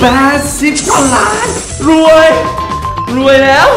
แปดสิบกว่าล้าน รวย รวยแล้ว